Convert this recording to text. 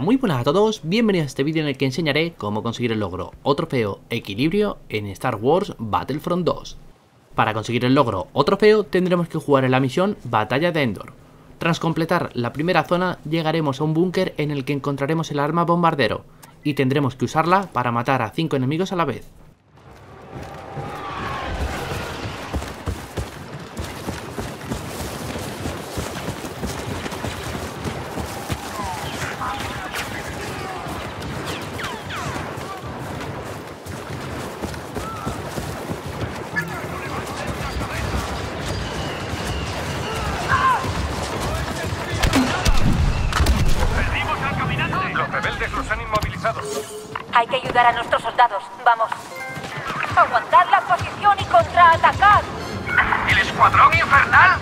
muy buenas a todos, bienvenidos a este vídeo en el que enseñaré cómo conseguir el logro o trofeo Equilibrio en Star Wars Battlefront 2. Para conseguir el logro o trofeo tendremos que jugar en la misión Batalla de Endor. Tras completar la primera zona llegaremos a un búnker en el que encontraremos el arma bombardero y tendremos que usarla para matar a 5 enemigos a la vez. Hay que ayudar a nuestros soldados. Vamos. Aguantad la posición y contraatacad. ¿El escuadrón infernal?